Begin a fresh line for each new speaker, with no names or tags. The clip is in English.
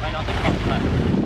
us. May not be possible.